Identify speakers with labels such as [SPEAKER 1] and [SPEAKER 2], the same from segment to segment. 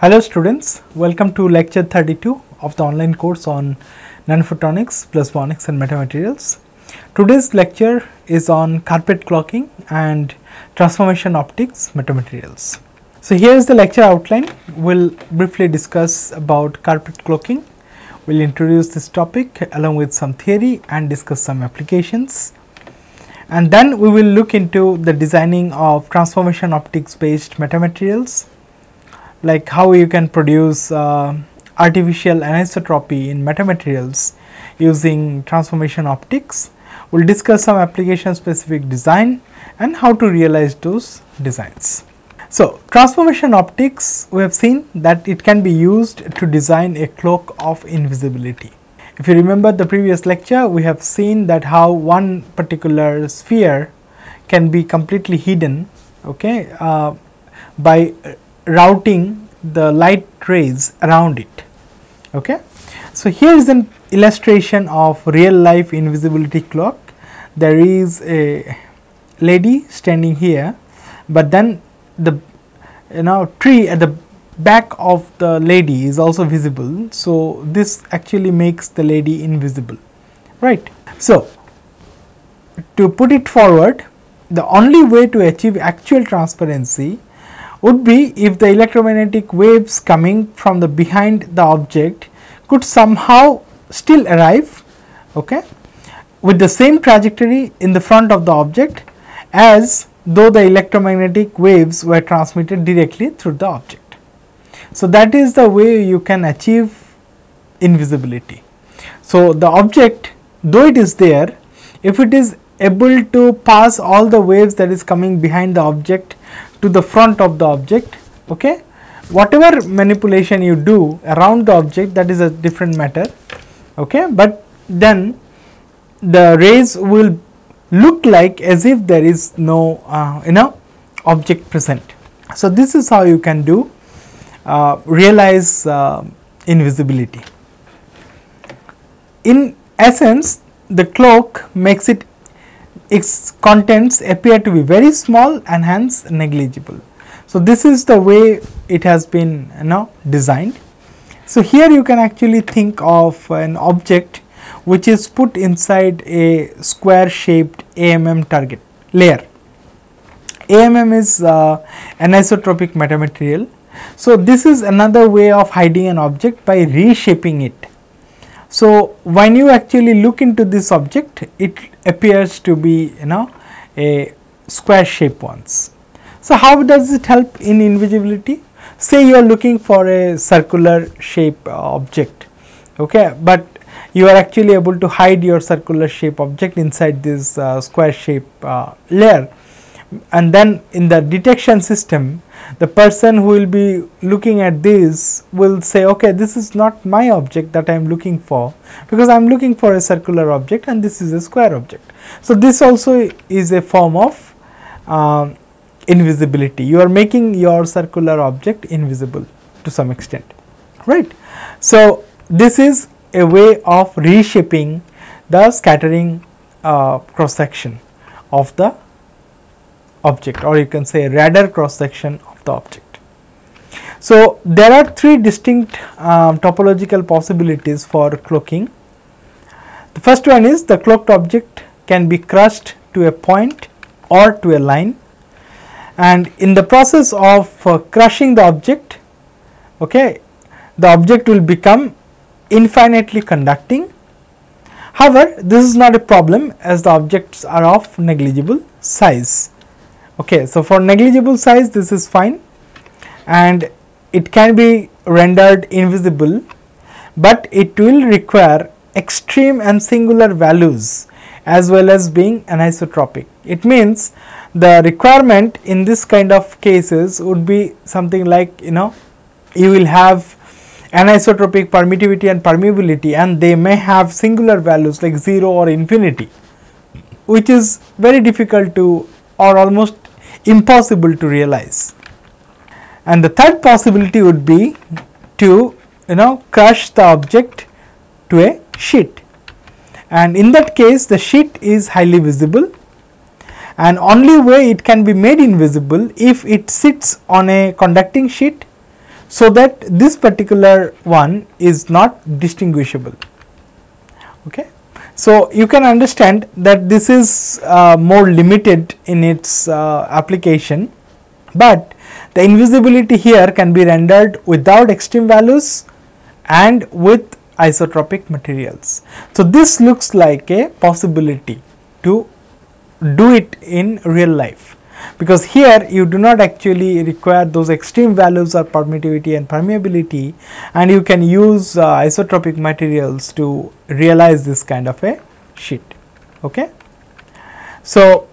[SPEAKER 1] Hello students, welcome to lecture 32 of the online course on nanophotonics, plasmonics and metamaterials. Today's lecture is on carpet cloaking and transformation optics metamaterials. So here is the lecture outline. We'll briefly discuss about carpet cloaking. We'll introduce this topic along with some theory and discuss some applications. And then we will look into the designing of transformation optics based metamaterials like how you can produce uh, artificial anisotropy in metamaterials using transformation optics. We will discuss some application specific design and how to realize those designs. So, transformation optics we have seen that it can be used to design a cloak of invisibility. If you remember the previous lecture we have seen that how one particular sphere can be completely hidden okay, uh, by routing the light rays around it. Okay. So, here is an illustration of real life invisibility cloak. There is a lady standing here, but then the you know tree at the back of the lady is also visible. So, this actually makes the lady invisible right. So, to put it forward the only way to achieve actual transparency would be if the electromagnetic waves coming from the behind the object could somehow still arrive okay, with the same trajectory in the front of the object as though the electromagnetic waves were transmitted directly through the object. So, that is the way you can achieve invisibility. So, the object though it is there if it is able to pass all the waves that is coming behind the object to the front of the object okay? Whatever manipulation you do around the object that is a different matter okay? But then the rays will look like as if there is no uh, you know object present. So this is how you can do uh, realize uh, invisibility. In essence the cloak makes it its contents appear to be very small and hence negligible. So, this is the way it has been you know designed. So, here you can actually think of an object which is put inside a square shaped AMM target layer. AMM is uh, anisotropic metamaterial. So, this is another way of hiding an object by reshaping it. So, when you actually look into this object it appears to be you know a square shape ones. So, how does it help in invisibility? Say you are looking for a circular shape uh, object okay, but you are actually able to hide your circular shape object inside this uh, square shape uh, layer and then in the detection system the person who will be looking at this will say okay this is not my object that I am looking for because I am looking for a circular object and this is a square object. So, this also is a form of uh, invisibility you are making your circular object invisible to some extent right. So, this is a way of reshaping the scattering uh, cross section of the object or you can say radar cross section of the object. So, there are three distinct um, topological possibilities for cloaking. The first one is the cloaked object can be crushed to a point or to a line and in the process of uh, crushing the object okay the object will become infinitely conducting however this is not a problem as the objects are of negligible size Okay, so for negligible size this is fine and it can be rendered invisible, but it will require extreme and singular values as well as being anisotropic. It means the requirement in this kind of cases would be something like you know you will have anisotropic permittivity and permeability and they may have singular values like 0 or infinity which is very difficult to or almost impossible to realize. And the third possibility would be to you know crush the object to a sheet and in that case the sheet is highly visible and only way it can be made invisible if it sits on a conducting sheet so that this particular one is not distinguishable. Okay. So, you can understand that this is uh, more limited in its uh, application, but the invisibility here can be rendered without extreme values and with isotropic materials. So, this looks like a possibility to do it in real life because here you do not actually require those extreme values of permittivity and permeability and you can use uh, isotropic materials to realize this kind of a sheet. Okay. So,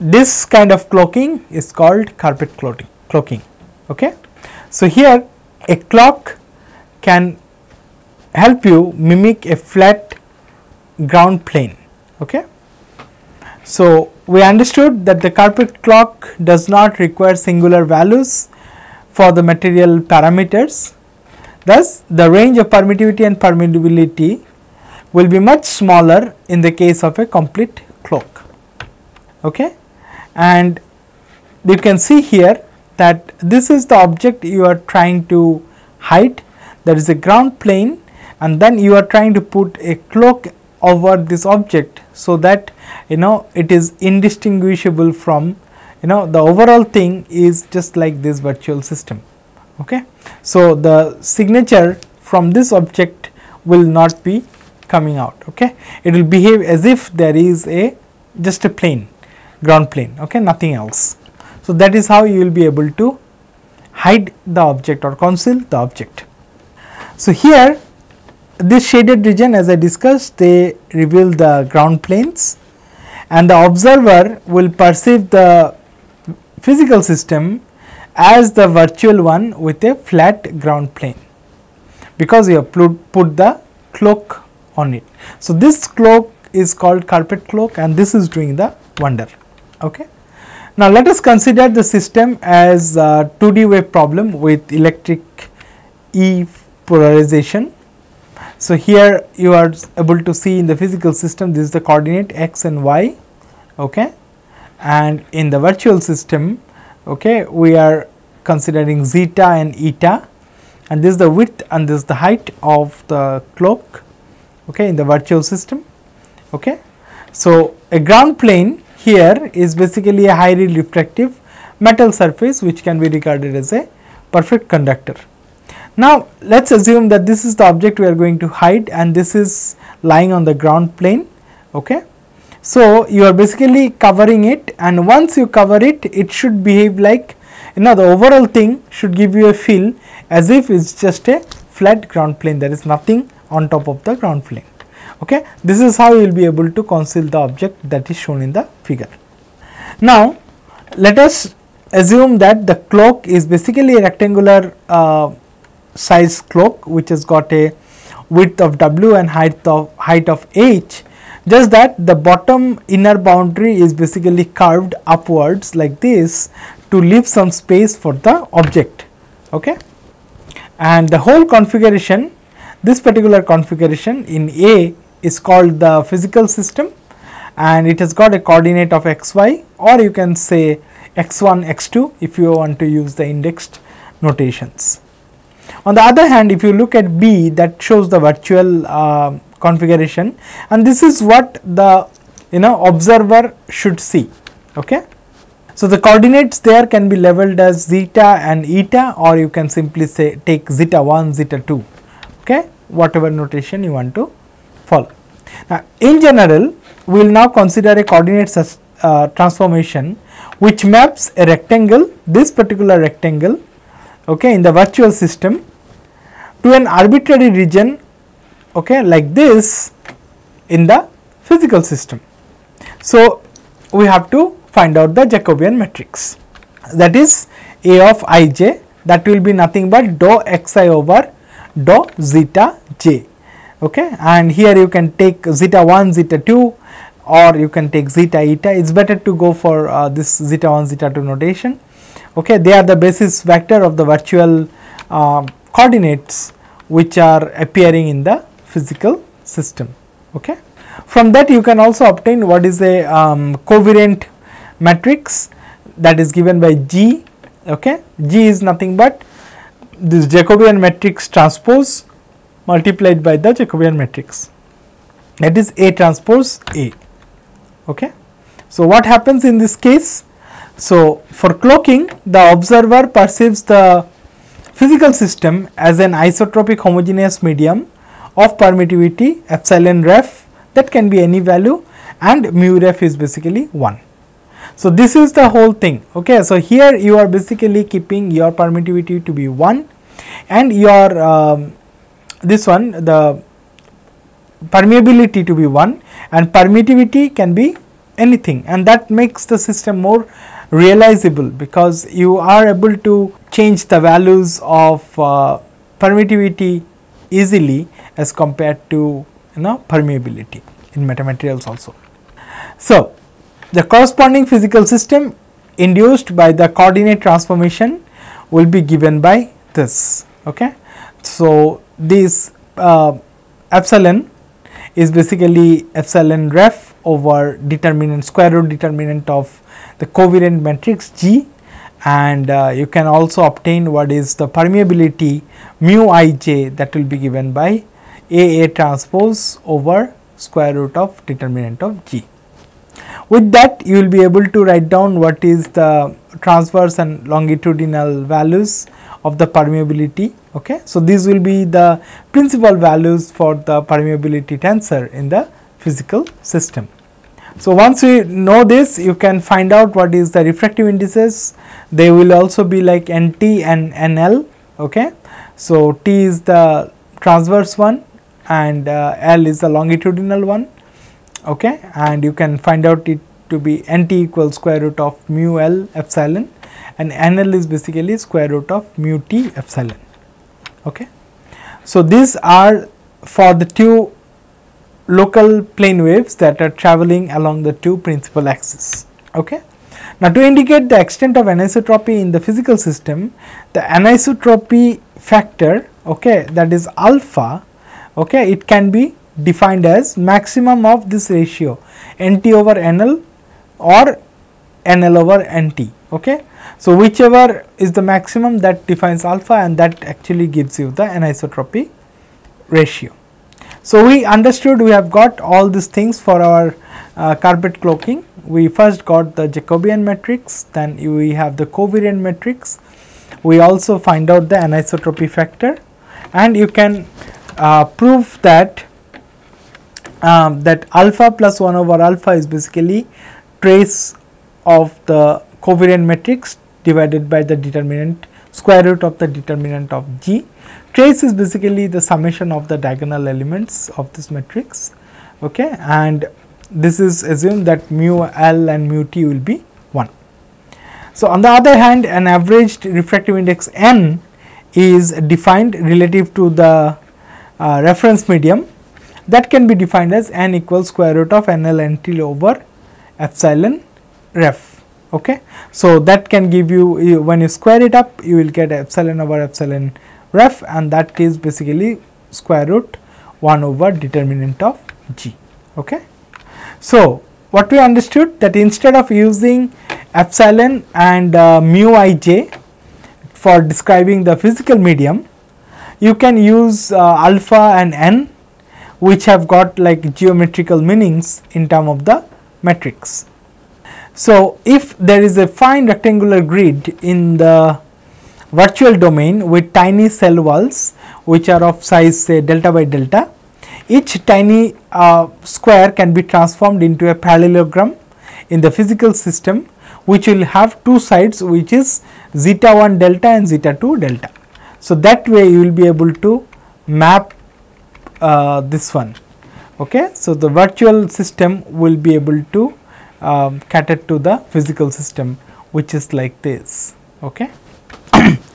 [SPEAKER 1] this kind of cloaking is called carpet cloaking. okay. So, here a cloak can help you mimic a flat ground plane. Okay. So, we understood that the carpet cloak does not require singular values for the material parameters. Thus, the range of permittivity and permeability will be much smaller in the case of a complete cloak. Okay? And you can see here that this is the object you are trying to hide there is a ground plane and then you are trying to put a cloak over this object so that you know it is indistinguishable from you know the overall thing is just like this virtual system okay? So the signature from this object will not be coming out okay? It will behave as if there is a just a plane ground plane okay? Nothing else. So that is how you will be able to hide the object or conceal the object. So here this shaded region as I discussed they reveal the ground planes and the observer will perceive the physical system as the virtual one with a flat ground plane because you have put the cloak on it. So, this cloak is called carpet cloak and this is doing the wonder. Okay. Now, let us consider the system as a 2D wave problem with electric E polarization so, here you are able to see in the physical system this is the coordinate x and y okay and in the virtual system okay we are considering zeta and eta and this is the width and this is the height of the cloak okay in the virtual system okay. So, a ground plane here is basically a highly reflective metal surface which can be regarded as a perfect conductor. Now, let us assume that this is the object we are going to hide and this is lying on the ground plane. Okay. So, you are basically covering it and once you cover it, it should behave like you know the overall thing should give you a feel as if it is just a flat ground plane there is nothing on top of the ground plane. Okay. This is how you will be able to conceal the object that is shown in the figure. Now, let us assume that the cloak is basically a rectangular uh, size cloak which has got a width of w and height of height of h just that the bottom inner boundary is basically curved upwards like this to leave some space for the object okay? And the whole configuration this particular configuration in a is called the physical system and it has got a coordinate of xy or you can say x1 x2 if you want to use the indexed notations on the other hand, if you look at B that shows the virtual uh, configuration and this is what the you know observer should see. Okay. So, the coordinates there can be leveled as zeta and eta or you can simply say take zeta 1, zeta 2, okay, whatever notation you want to follow. Now, in general, we will now consider a coordinate uh, transformation which maps a rectangle, this particular rectangle okay, in the virtual system to an arbitrary region okay, like this in the physical system. So, we have to find out the Jacobian matrix. That is A of i j that will be nothing but dou xi over dou zeta j okay. And here you can take zeta 1 zeta 2 or you can take zeta eta. It is better to go for uh, this zeta 1 zeta 2 notation okay they are the basis vector of the virtual uh, coordinates which are appearing in the physical system. Okay. From that you can also obtain what is a um, covariant matrix that is given by G. Okay. G is nothing but this Jacobian matrix transpose multiplied by the Jacobian matrix that is A transpose A. Okay. So, what happens in this case? So, for cloaking the observer perceives the physical system as an isotropic homogeneous medium of permittivity epsilon ref that can be any value and mu ref is basically 1. So, this is the whole thing. Okay. So, here you are basically keeping your permittivity to be 1 and your um, this one the permeability to be 1 and permittivity can be anything and that makes the system more realizable because you are able to change the values of uh, permittivity easily as compared to you know permeability in metamaterials also. So, the corresponding physical system induced by the coordinate transformation will be given by this. Okay. So, this uh, epsilon is basically epsilon ref over determinant square root determinant of the covariant matrix G and uh, you can also obtain what is the permeability mu ij that will be given by A A transpose over square root of determinant of G. With that you will be able to write down what is the transverse and longitudinal values of the permeability. Okay. So, these will be the principal values for the permeability tensor in the physical system. So, once you know this you can find out what is the refractive indices they will also be like NT and NL. Okay. So, T is the transverse one and uh, L is the longitudinal one okay and you can find out it to be nt equals square root of mu l epsilon and nl is basically square root of mu t epsilon okay so these are for the two local plane waves that are traveling along the two principal axes okay? Now to indicate the extent of anisotropy in the physical system the anisotropy factor okay that is alpha okay it can be defined as maximum of this ratio nt over nl or nl over nt okay? So whichever is the maximum that defines alpha and that actually gives you the anisotropy ratio so we understood we have got all these things for our uh, carpet cloaking. We first got the jacobian matrix then we have the covariant matrix. We also find out the anisotropy factor. And you can uh, prove that um, that alpha plus 1 over alpha is basically trace of the covariant matrix divided by the determinant square root of the determinant of G. Trace is basically the summation of the diagonal elements of this matrix okay and this is assumed that mu L and mu T will be 1. So, on the other hand an averaged refractive index n is defined relative to the uh, reference medium that can be defined as n equals square root of NL NT over epsilon ref. Okay. So, that can give you, you when you square it up you will get epsilon over epsilon ref and that is basically square root 1 over determinant of g. Okay. So, what we understood that instead of using epsilon and uh, mu ij for describing the physical medium, you can use uh, alpha and n which have got like geometrical meanings in term of the matrix. So, if there is a fine rectangular grid in the virtual domain with tiny cell walls which are of size say delta by delta, each tiny uh, square can be transformed into a parallelogram in the physical system which will have two sides which is zeta 1 delta and zeta 2 delta. So, that way you will be able to map uh, this one. Okay? So the virtual system will be able to um, cater to the physical system which is like this. Okay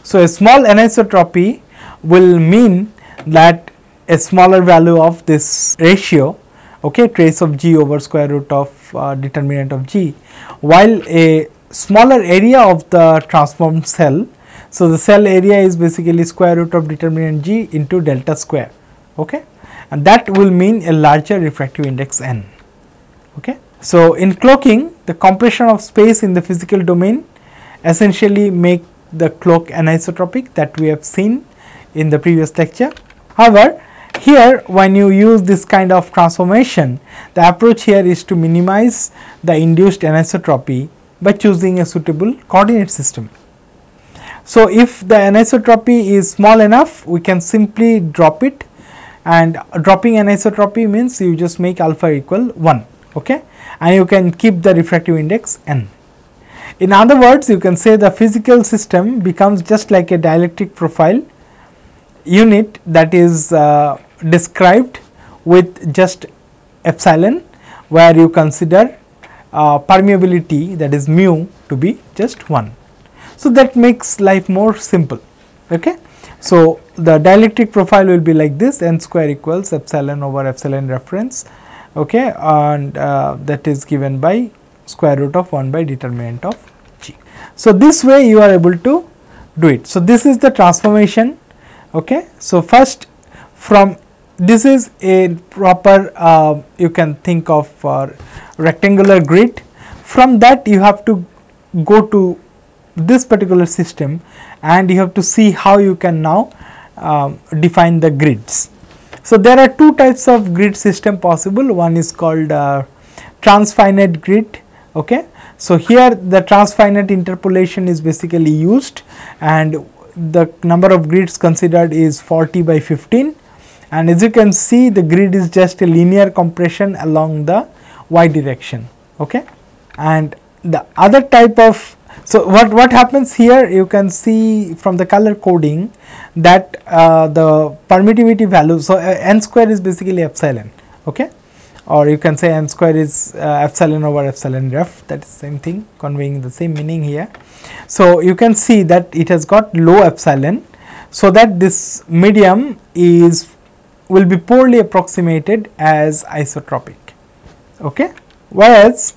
[SPEAKER 1] so a small anisotropy will mean that a smaller value of this ratio okay trace of g over square root of uh, determinant of g while a smaller area of the transformed cell so the cell area is basically square root of determinant g into delta square okay and that will mean a larger refractive index n. Okay. So, in cloaking the compression of space in the physical domain essentially make the cloak anisotropic that we have seen in the previous lecture. However, here when you use this kind of transformation, the approach here is to minimize the induced anisotropy by choosing a suitable coordinate system. So, if the anisotropy is small enough, we can simply drop it and dropping anisotropy means you just make alpha equal 1 okay and you can keep the refractive index n. In other words, you can say the physical system becomes just like a dielectric profile unit that is uh, described with just epsilon where you consider uh, permeability that is mu to be just 1. So, that makes life more simple. Okay. So, the dielectric profile will be like this n square equals epsilon over epsilon reference okay, and uh, that is given by square root of 1 by determinant of g. So, this way you are able to do it. So, this is the transformation. Okay. So, first from this is a proper uh, you can think of uh, rectangular grid. From that you have to go to this particular system and you have to see how you can now um, define the grids. So, there are two types of grid system possible one is called uh, transfinite grid okay. So, here the transfinite interpolation is basically used and the number of grids considered is 40 by 15 and as you can see the grid is just a linear compression along the y direction okay. And the other type of so, what, what happens here you can see from the color coding that uh, the permittivity value. So, uh, n square is basically epsilon okay or you can say n square is uh, epsilon over epsilon ref. That is same thing conveying the same meaning here. So, you can see that it has got low epsilon. So, that this medium is will be poorly approximated as isotropic. Okay? Whereas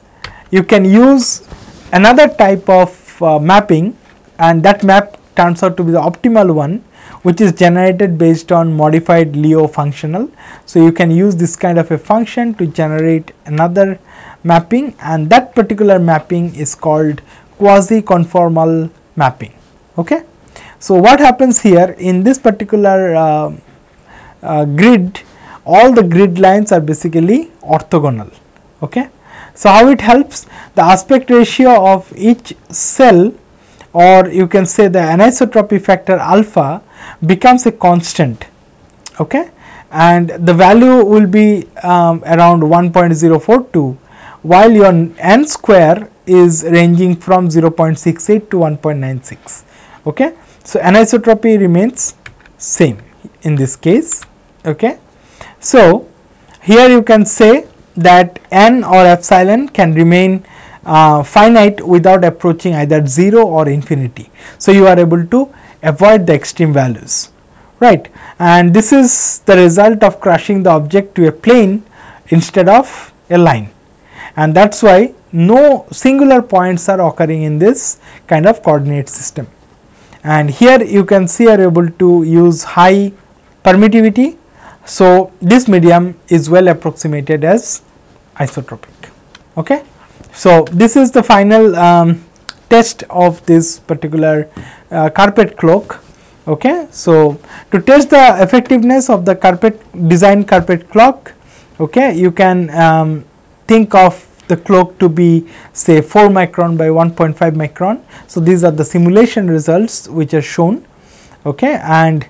[SPEAKER 1] you can use another type of uh, mapping. And that map turns out to be the optimal one which is generated based on modified Liouville functional. So, you can use this kind of a function to generate another mapping and that particular mapping is called quasi conformal mapping. Okay. So, what happens here in this particular uh, uh, grid all the grid lines are basically orthogonal. Okay. So, how it helps? The aspect ratio of each cell or you can say the anisotropy factor alpha becomes a constant okay? And the value will be um, around 1.042 while your n square is ranging from 0.68 to 1.96 okay? So anisotropy remains same in this case okay? So here you can say that n or epsilon can remain uh, finite without approaching either 0 or infinity. So, you are able to avoid the extreme values right and this is the result of crushing the object to a plane instead of a line and that is why no singular points are occurring in this kind of coordinate system. And here you can see are able to use high permittivity. So, this medium is well approximated as isotropic. Okay. So, this is the final um, test of this particular uh, carpet cloak. Okay. So, to test the effectiveness of the carpet design carpet cloak, okay, you can um, think of the cloak to be say 4 micron by 1.5 micron. So, these are the simulation results which are shown okay, and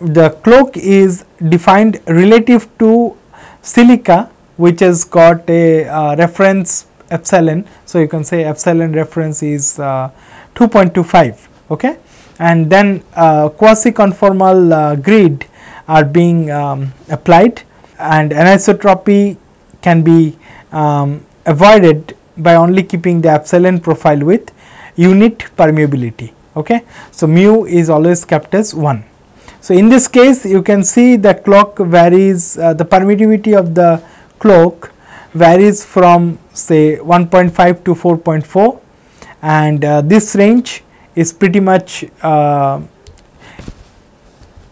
[SPEAKER 1] the cloak is defined relative to silica which has got a uh, reference epsilon. So, you can say epsilon reference is uh, 2.25 okay and then uh, quasi conformal uh, grid are being um, applied and anisotropy can be um, avoided by only keeping the epsilon profile with unit permeability okay. So, mu is always kept as 1. So, in this case you can see the cloak varies uh, the permittivity of the cloak varies from say 1.5 to 4.4 and uh, this range is pretty much uh,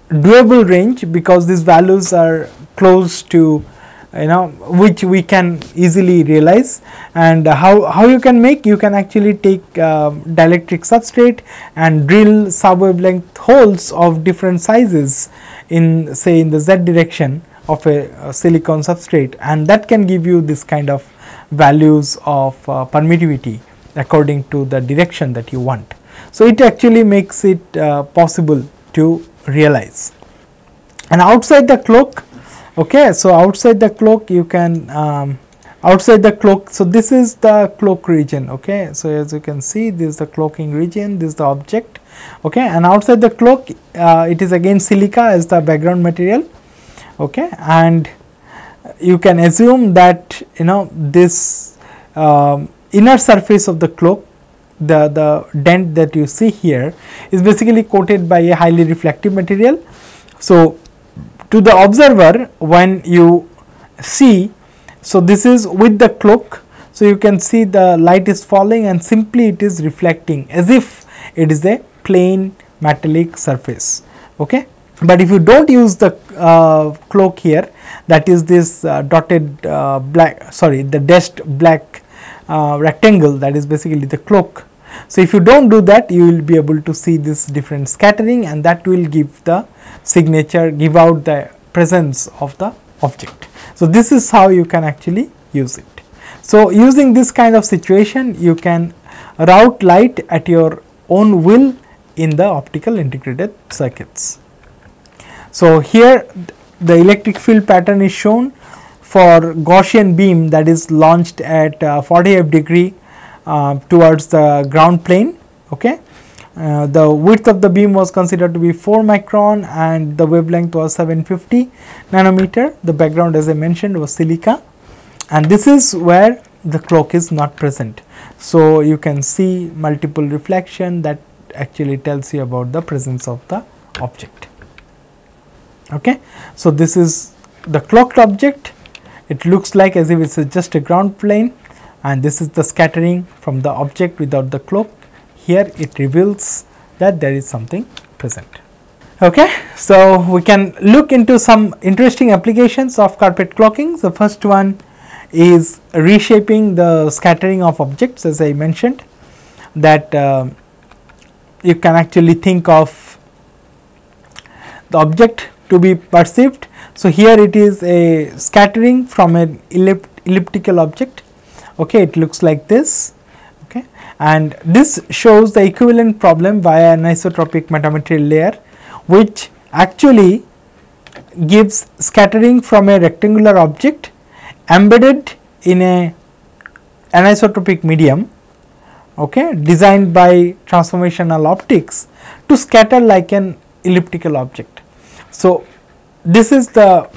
[SPEAKER 1] doable range because these values are close to you know which we can easily realize. And how, how you can make you can actually take uh, dielectric substrate and drill sub-wavelength holes of different sizes in say in the z direction of a, a, silicon substrate and that can give you this kind of values of uh, permittivity according to the direction that you want. So, it actually makes it uh, possible to realize. And outside the cloak okay so outside the cloak you can um, outside the cloak so this is the cloak region okay. So as you can see this is the cloaking region this is the object okay. And outside the cloak uh, it is again silica as the background material okay? And you can assume that you know this um, inner surface of the cloak the the dent that you see here is basically coated by a highly reflective material. So to the observer when you see so this is with the cloak so you can see the light is falling and simply it is reflecting as if it is a plain metallic surface. Okay but if you don't use the uh, cloak here that is this uh, dotted uh, black sorry the dashed black uh, rectangle that is basically the cloak so if you don't do that you will be able to see this different scattering and that will give the signature give out the presence of the object. So, this is how you can actually use it. So, using this kind of situation you can route light at your own will in the optical integrated circuits. So, here the electric field pattern is shown for Gaussian beam that is launched at uh, 45 degree uh, towards the ground plane okay uh, the width of the beam was considered to be 4 micron and the wavelength was 750 nanometer. The background as I mentioned was silica and this is where the cloak is not present. So, you can see multiple reflection that actually tells you about the presence of the object. Okay. So, this is the cloaked object it looks like as if it is just a ground plane and this is the scattering from the object without the cloak here it reveals that there is something present. Okay. So, we can look into some interesting applications of carpet cloaking. The first one is reshaping the scattering of objects as I mentioned that uh, you can actually think of the object to be perceived. So, here it is a scattering from an ellip elliptical object okay it looks like this Okay. and this shows the equivalent problem via an isotropic metamaterial layer which actually gives scattering from a rectangular object embedded in a anisotropic medium okay, designed by transformational optics to scatter like an elliptical object. So, this is the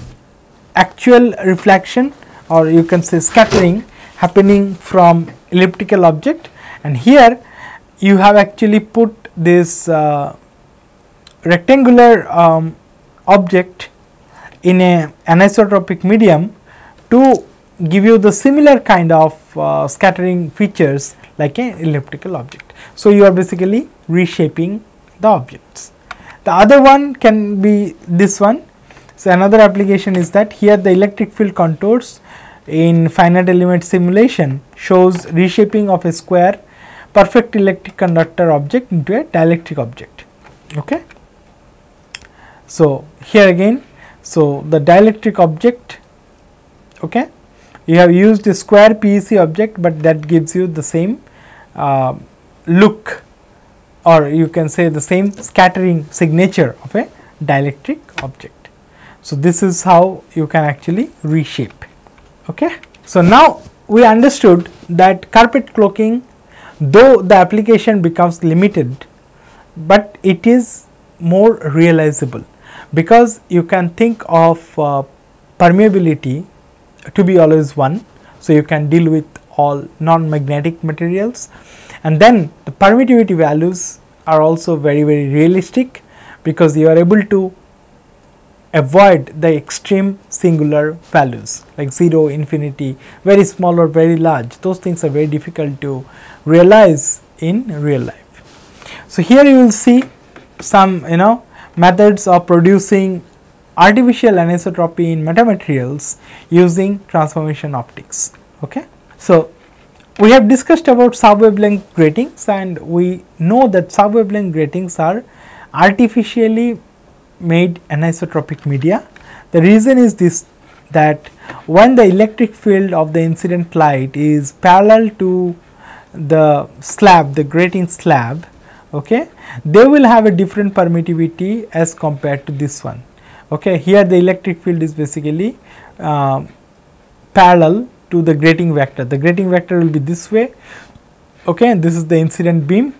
[SPEAKER 1] actual reflection or you can say scattering happening from elliptical object and here you have actually put this uh, rectangular um, object in a anisotropic medium to give you the similar kind of uh, scattering features like an elliptical object. So, you are basically reshaping the objects. The other one can be this one. So, another application is that here the electric field contours in finite element simulation shows reshaping of a square perfect electric conductor object into a dielectric object. Okay. So, here again, so the dielectric object, okay, you have used a square PEC object, but that gives you the same uh, look or you can say the same scattering signature of a dielectric object. So, this is how you can actually reshape. Okay. So, now we understood that carpet cloaking though the application becomes limited, but it is more realizable because you can think of uh, permeability to be always 1. So, you can deal with all non-magnetic materials and then the permittivity values are also very very realistic because you are able to avoid the extreme singular values like 0, infinity, very small or very large those things are very difficult to realize in real life. So, here you will see some you know methods of producing artificial anisotropy in metamaterials using transformation optics. Okay. So, we have discussed about subwavelength gratings and we know that subwavelength gratings are artificially made anisotropic media. The reason is this that when the electric field of the incident light is parallel to the slab the grating slab okay they will have a different permittivity as compared to this one okay here the electric field is basically uh, parallel to the grating vector. The grating vector will be this way okay and this is the incident beam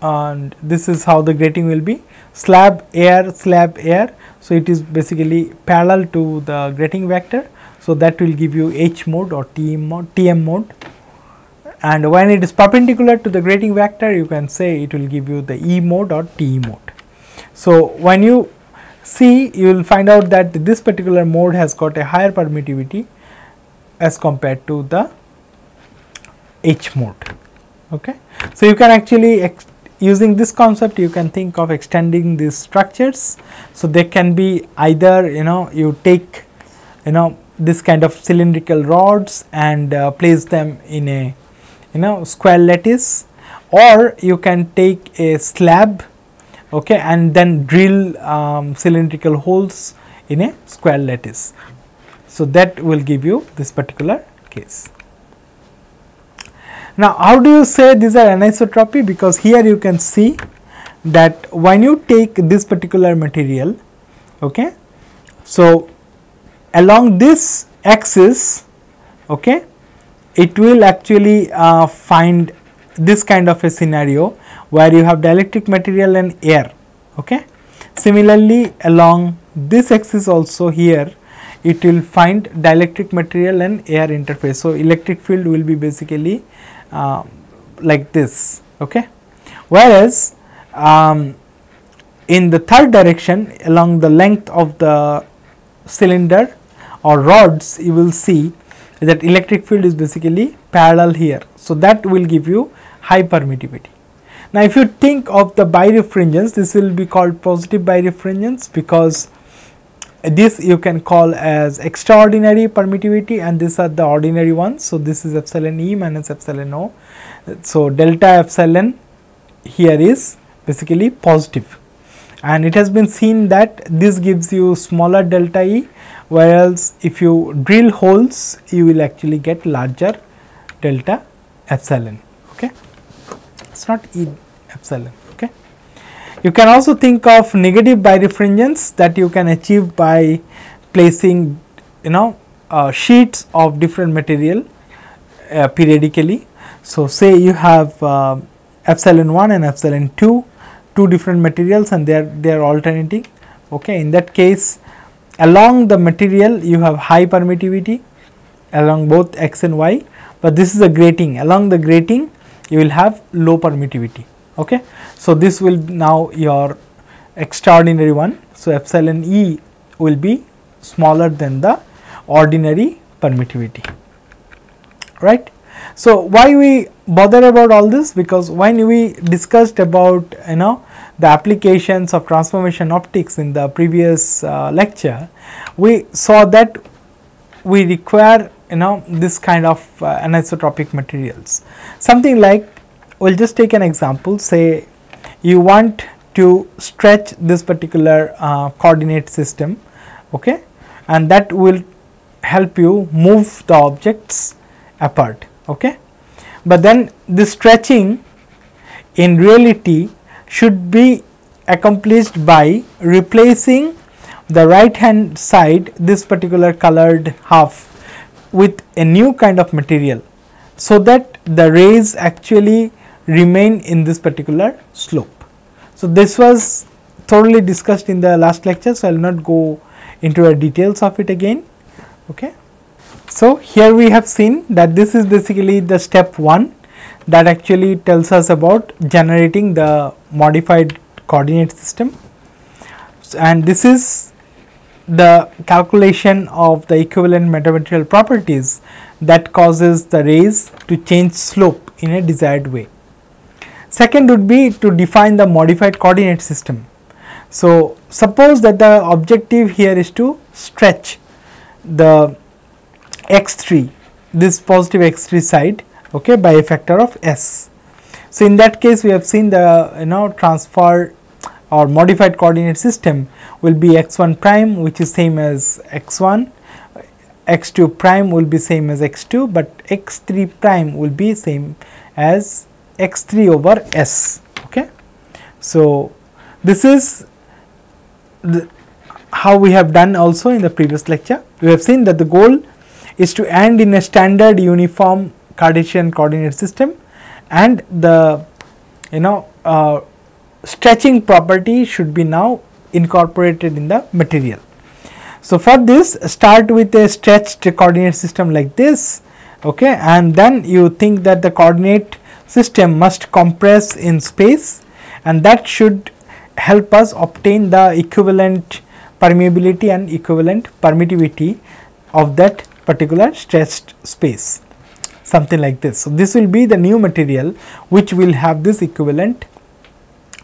[SPEAKER 1] and this is how the grating will be. Slab air slab air so it is basically parallel to the grating vector. So that will give you h mode or tm mode tm mode. And when it is perpendicular to the grating vector you can say it will give you the e mode or t mode. So when you see you will find out that this particular mode has got a higher permittivity as compared to the H mode. Okay. So, you can actually using this concept you can think of extending these structures. So, they can be either you know you take you know this kind of cylindrical rods and uh, place them in a you know square lattice or you can take a slab okay, and then drill um, cylindrical holes in a square lattice. So, that will give you this particular case. Now, how do you say these are anisotropy? Because here you can see that when you take this particular material, okay, so along this axis, okay, it will actually uh, find this kind of a scenario where you have dielectric material and air. Okay. Similarly, along this axis also here it will find dielectric material and air interface. So, electric field will be basically uh, like this. Okay. Whereas, um, in the third direction along the length of the cylinder or rods you will see that electric field is basically parallel here. So, that will give you high permittivity. Now, if you think of the birefringence, this will be called positive birefringence because this you can call as extraordinary permittivity and these are the ordinary ones. So, this is epsilon E minus epsilon O. So, delta epsilon here is basically positive and it has been seen that this gives you smaller delta E whereas if you drill holes you will actually get larger delta epsilon okay it is not E epsilon you can also think of negative birefringence that you can achieve by placing you know uh, sheets of different material uh, periodically. So say you have uh, epsilon 1 and epsilon 2 two different materials and they are they are alternating. Okay in that case along the material you have high permittivity along both x and y but this is a grating. Along the grating you will have low permittivity okay? So this will now your extraordinary one. So epsilon e will be smaller than the ordinary permittivity. Right? So why we bother about all this? Because when we discussed about you know the applications of transformation optics in the previous uh, lecture we saw that we require you know this kind of uh, anisotropic materials. Something like we will just take an example. Say you want to stretch this particular uh, coordinate system okay? And that will help you move the objects apart okay? But then the stretching in reality should be accomplished by replacing the right hand side this particular colored half with a new kind of material so that the rays actually remain in this particular slope. So, this was thoroughly discussed in the last lecture. So, I will not go into the details of it again. Okay. So, here we have seen that this is basically the step 1 that actually tells us about generating the modified coordinate system and this is the calculation of the equivalent metamaterial properties that causes the rays to change slope in a desired way. Second would be to define the modified coordinate system. So, suppose that the objective here is to stretch the x3 this positive x3 side okay, by a factor of s. So, in that case we have seen the you know transfer or modified coordinate system will be x1 prime which is same as x1 x2 prime will be same as x2 but x3 prime will be same as x3 over s okay? So this is the, how we have done also in the previous lecture. We have seen that the goal is to end in a standard uniform Cartesian coordinate system and the you know uh, stretching property should be now incorporated in the material. So, for this start with a stretched coordinate system like this okay, and then you think that the coordinate system must compress in space and that should help us obtain the equivalent permeability and equivalent permittivity of that particular stretched space something like this. So, this will be the new material which will have this equivalent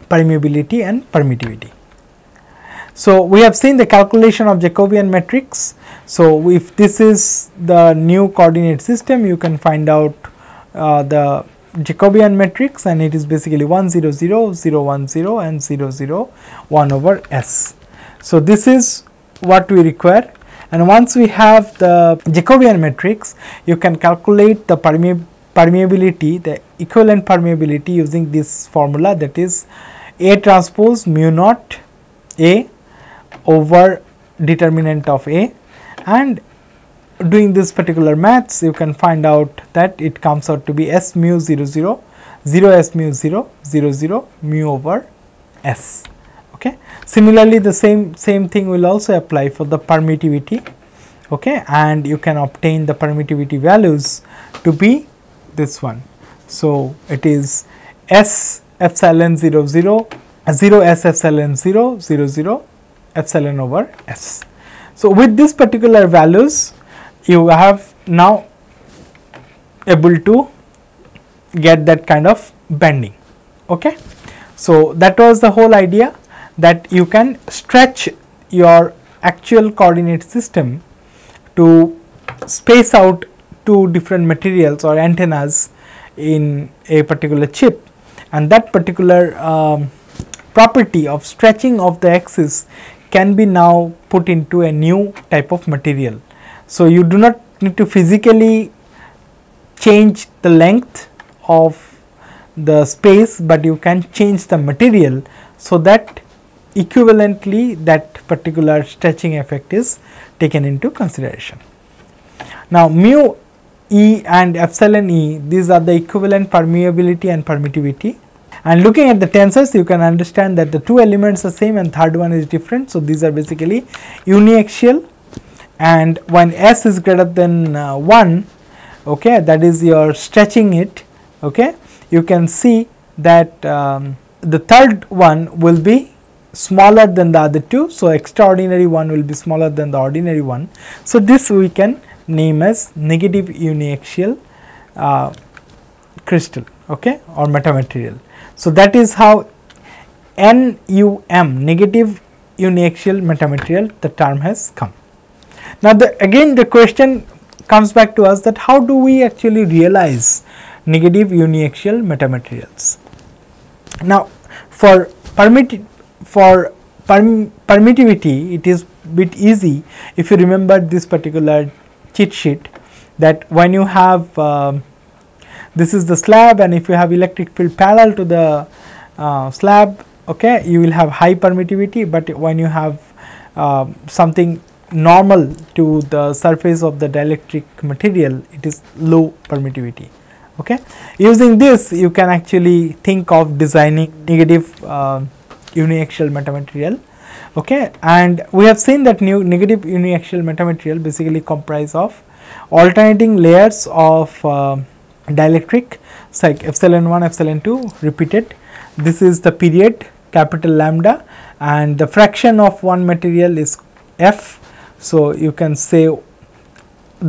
[SPEAKER 1] permeability and permittivity. So, we have seen the calculation of Jacobian matrix. So, if this is the new coordinate system you can find out uh, the Jacobian matrix and it is basically 1 0 0 0 1 0 and 0 0 1 over S. So, this is what we require and once we have the Jacobian matrix you can calculate the perme permeability the equivalent permeability using this formula that is A transpose mu naught A over determinant of A and doing this particular maths you can find out that it comes out to be S mu 0 0 0 S mu 0 0 0 mu over S. Okay. Similarly, the same same thing will also apply for the permittivity okay, and you can obtain the permittivity values to be this one. So, it is S epsilon 0 0 0 S epsilon 0 0 0 epsilon over s. So, with this particular values you have now able to get that kind of bending. Okay. So, that was the whole idea that you can stretch your actual coordinate system to space out two different materials or antennas in a particular chip and that particular um, property of stretching of the axis can be now put into a new type of material. So, you do not need to physically change the length of the space, but you can change the material so that equivalently that particular stretching effect is taken into consideration. Now, mu E and epsilon E these are the equivalent permeability and permittivity and looking at the tensors you can understand that the two elements are same and third one is different. So, these are basically uniaxial and when S is greater than uh, 1 okay, that is your stretching it okay, you can see that um, the third one will be smaller than the other two. So, extraordinary one will be smaller than the ordinary one. So, this we can name as negative uniaxial uh, crystal okay, or metamaterial. So, that is how NUM negative uniaxial metamaterial the term has come. Now, the again the question comes back to us that how do we actually realize negative uniaxial metamaterials. Now, for permit for perm permittivity it is bit easy if you remember this particular cheat sheet that when you have uh, this is the slab and if you have electric field parallel to the uh, slab okay you will have high permittivity but when you have uh, something normal to the surface of the dielectric material it is low permittivity. Okay? Using this you can actually think of designing negative uh, uniaxial metamaterial. Okay? And we have seen that new negative uniaxial metamaterial basically comprise of alternating layers of uh, dielectric like epsilon 1 epsilon 2 repeated. This is the period capital lambda and the fraction of one material is f so you can say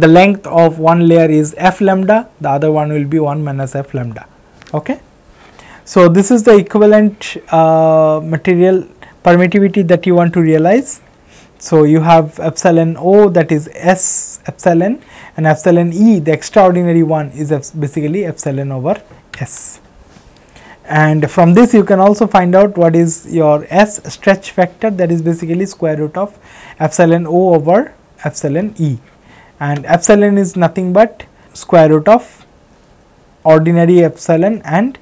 [SPEAKER 1] the length of one layer is f lambda the other one will be 1 minus f lambda okay so this is the equivalent uh, material permittivity that you want to realize. So, you have epsilon O that is S epsilon and epsilon E the extraordinary one is basically epsilon over S. And from this you can also find out what is your S stretch factor that is basically square root of epsilon O over epsilon E and epsilon is nothing but square root of ordinary epsilon and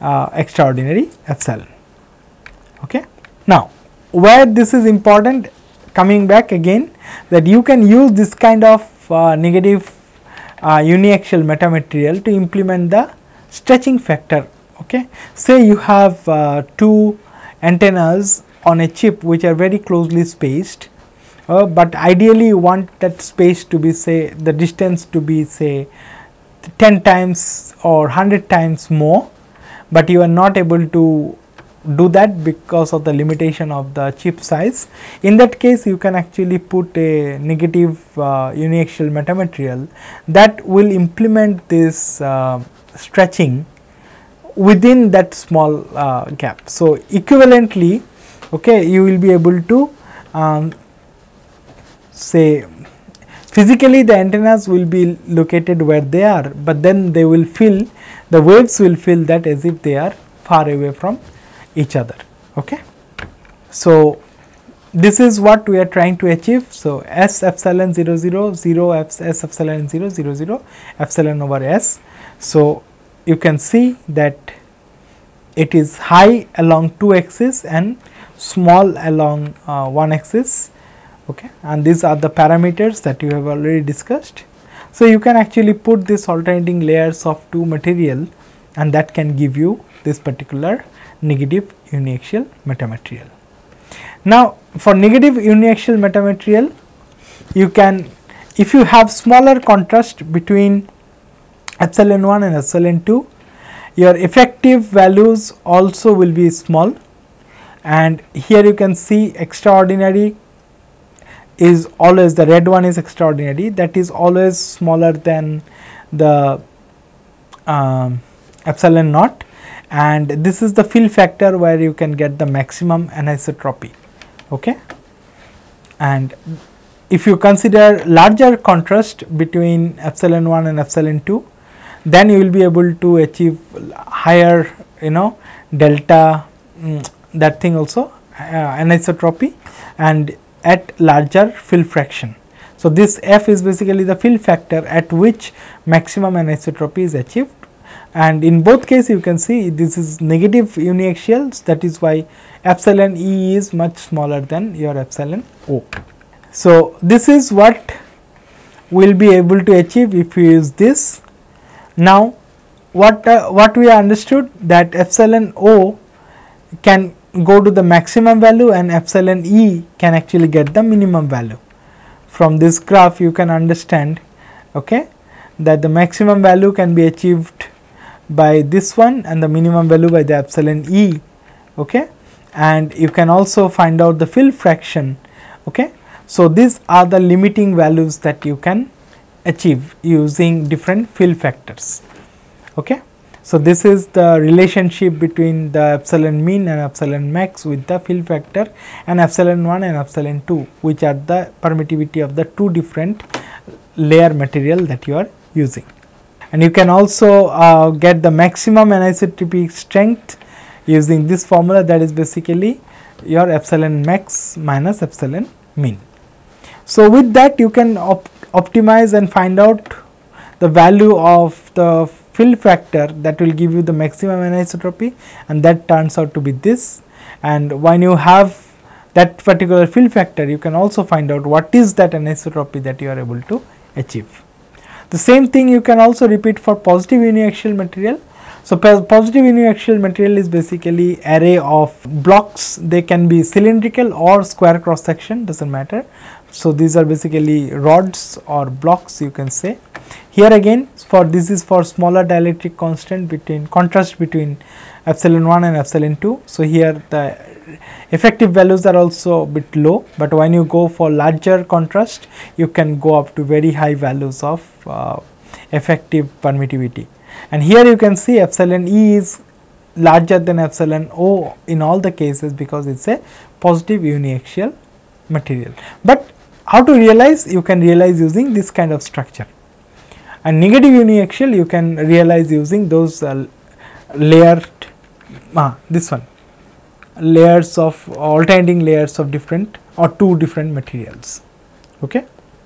[SPEAKER 1] uh, extraordinary epsilon. Okay. Now, where this is important coming back again that you can use this kind of uh, negative uh, uniaxial metamaterial to implement the stretching factor. Okay. Say you have uh, two antennas on a chip which are very closely spaced, uh, but ideally you want that space to be say the distance to be say 10 times or 100 times more, but you are not able to do that because of the limitation of the chip size. In that case you can actually put a negative uh, uniaxial metamaterial that will implement this uh, stretching within that small uh, gap. So, equivalently okay, you will be able to um, say physically the antennas will be located where they are, but then they will feel the waves will feel that as if they are far away from each other. Okay. So, this is what we are trying to achieve. So, S epsilon 0 0 0 S epsilon 0 0 0 epsilon over S. So, you can see that it is high along two axes and small along uh, one axis okay and these are the parameters that you have already discussed. So, you can actually put this alternating layers of two material and that can give you this particular negative uniaxial metamaterial. Now, for negative uniaxial metamaterial, you can if you have smaller contrast between epsilon 1 and epsilon 2, your effective values also will be small. And here you can see extraordinary is always the red one is extraordinary that is always smaller than the um, epsilon naught. And this is the fill factor where you can get the maximum anisotropy okay? And if you consider larger contrast between epsilon 1 and epsilon 2 then you will be able to achieve higher you know delta um, that thing also uh, anisotropy and at larger fill fraction. So, this f is basically the fill factor at which maximum anisotropy is achieved and in both cases you can see this is negative uniaxials that is why epsilon e is much smaller than your epsilon o. So, this is what we will be able to achieve if we use this. Now, what uh, what we understood that epsilon o can go to the maximum value and epsilon e can actually get the minimum value. From this graph you can understand okay, that the maximum value can be achieved by this one and the minimum value by the epsilon e okay and you can also find out the fill fraction okay so these are the limiting values that you can achieve using different fill factors. Okay? So this is the relationship between the epsilon min and epsilon max with the fill factor and epsilon 1 and epsilon 2 which are the permittivity of the two different layer material that you are using. And you can also uh, get the maximum anisotropic strength using this formula that is basically your epsilon max minus epsilon min. So, with that you can op optimize and find out the value of the fill factor that will give you the maximum anisotropy and that turns out to be this and when you have that particular fill factor you can also find out what is that anisotropy that you are able to achieve. The same thing you can also repeat for positive uniaxial material. So, positive uniaxial material is basically array of blocks they can be cylindrical or square cross section does not matter. So, these are basically rods or blocks you can say. Here again for this is for smaller dielectric constant between contrast between epsilon 1 and epsilon 2. So, here the effective values are also a bit low, but when you go for larger contrast you can go up to very high values of uh, effective permittivity. And here you can see epsilon E is larger than epsilon O in all the cases because it is a positive uniaxial material. But how to realize? You can realize using this kind of structure and negative uniaxial you can realize using those uh, layered ah, this one layers of alternating layers of different or two different materials. Okay.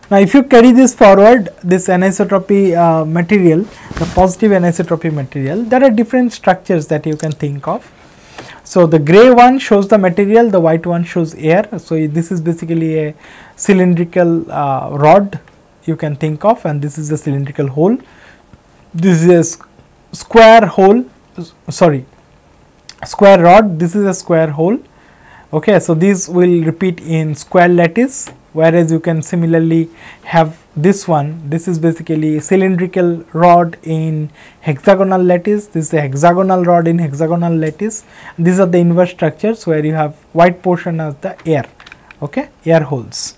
[SPEAKER 1] Now, if you carry this forward this anisotropy uh, material the positive anisotropy material there are different structures that you can think of. So, the gray one shows the material the white one shows air. So, this is basically a cylindrical uh, rod you can think of and this is a cylindrical hole. This is a square hole sorry square rod this is a square hole okay so these will repeat in square lattice whereas you can similarly have this one this is basically cylindrical rod in hexagonal lattice. This is a hexagonal rod in hexagonal lattice. These are the inverse structures where you have white portion as the air okay air holes.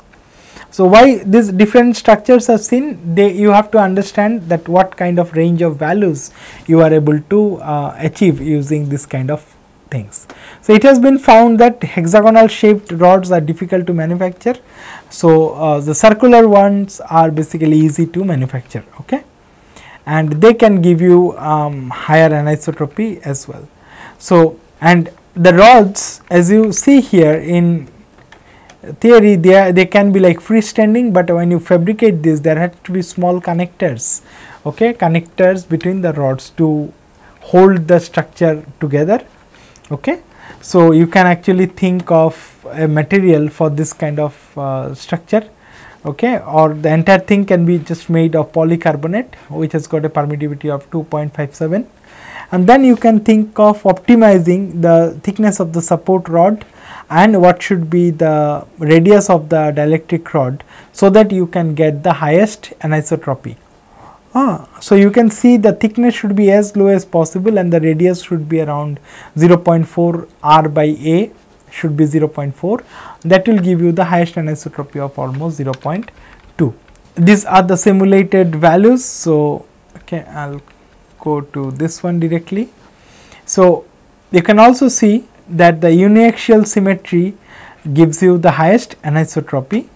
[SPEAKER 1] So why these different structures are seen? They you have to understand that what kind of range of values you are able to uh, achieve using this kind of things. So it has been found that hexagonal shaped rods are difficult to manufacture. So uh, the circular ones are basically easy to manufacture okay and they can give you um, higher anisotropy as well. So and the rods as you see here in theory they are, they can be like freestanding but when you fabricate this there have to be small connectors okay connectors between the rods to hold the structure together okay. So you can actually think of a material for this kind of uh, structure. Okay. Or the entire thing can be just made of polycarbonate which has got a permittivity of 2.57 and then you can think of optimizing the thickness of the support rod and what should be the radius of the dielectric rod so that you can get the highest anisotropy. Ah, so you can see the thickness should be as low as possible and the radius should be around 0.4 r by a should be 0.4 that will give you the highest anisotropy of almost 0.2. These are the simulated values. So, okay, I will go to this one directly. So, you can also see that the uniaxial symmetry gives you the highest anisotropy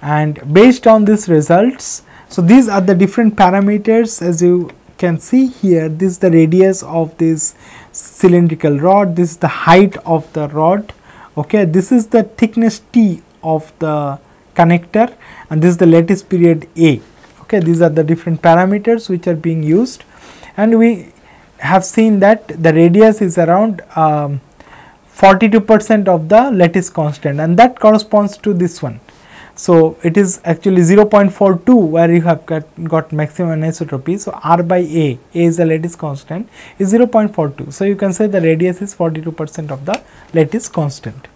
[SPEAKER 1] and based on these results. So, these are the different parameters as you can see here this is the radius of this cylindrical rod, this is the height of the rod, okay. this is the thickness T of the connector and this is the lattice period A. Okay, these are the different parameters which are being used and we have seen that the radius is around um, 42 percent of the lattice constant and that corresponds to this one. So, it is actually 0.42 where you have got, got maximum anisotropy. So, r by a, a is the lattice constant is 0.42. So, you can say the radius is 42 percent of the lattice constant.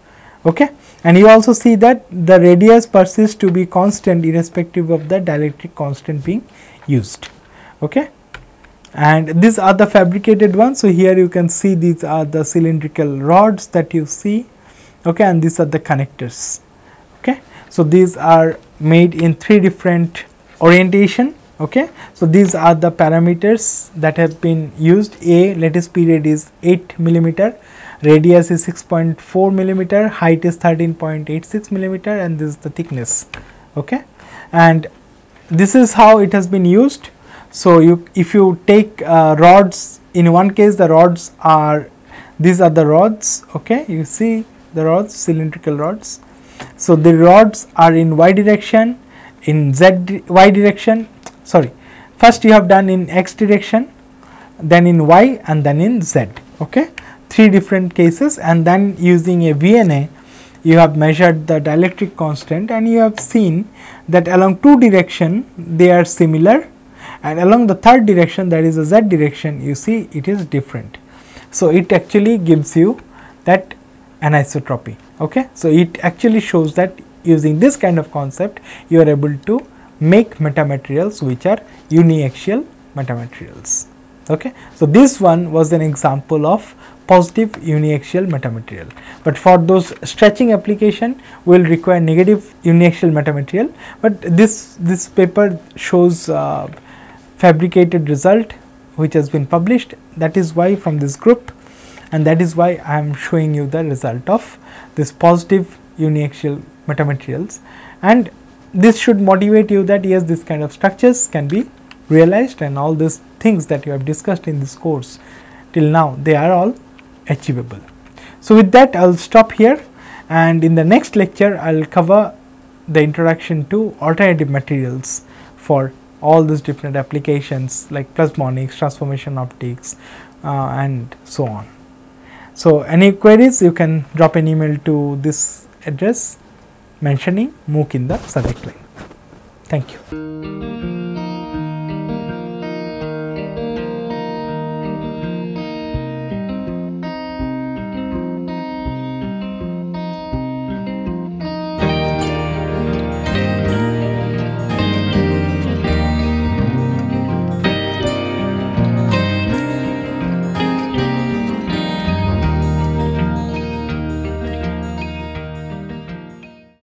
[SPEAKER 1] Okay. And you also see that the radius persists to be constant irrespective of the dielectric constant being used. Okay and these are the fabricated ones. So, here you can see these are the cylindrical rods that you see okay, and these are the connectors. So, these are made in three different orientation. Okay. So, these are the parameters that have been used A lattice period is 8 millimeter, radius is 6.4 millimeter, height is 13.86 millimeter and this is the thickness. Okay. And this is how it has been used so, you if you take uh, rods in one case the rods are these are the rods okay you see the rods cylindrical rods. So, the rods are in y direction in z y direction sorry first you have done in x direction then in y and then in z okay three different cases and then using a VNA you have measured the dielectric constant and you have seen that along two direction they are similar and along the third direction that is the z direction you see it is different. So, it actually gives you that anisotropy. Okay. So, it actually shows that using this kind of concept you are able to make metamaterials which are uniaxial metamaterials. Okay. So, this one was an example of positive uniaxial metamaterial, but for those stretching application will require negative uniaxial metamaterial, but this this paper shows uh, fabricated result which has been published that is why from this group and that is why I am showing you the result of this positive uniaxial metamaterials and this should motivate you that yes this kind of structures can be realized and all these things that you have discussed in this course till now they are all achievable. So, with that I will stop here and in the next lecture I will cover the introduction to alternative materials for all these different applications like plasmonics, transformation optics uh, and so on. So, any queries you can drop an email to this address mentioning MOOC in the subject line. Thank you.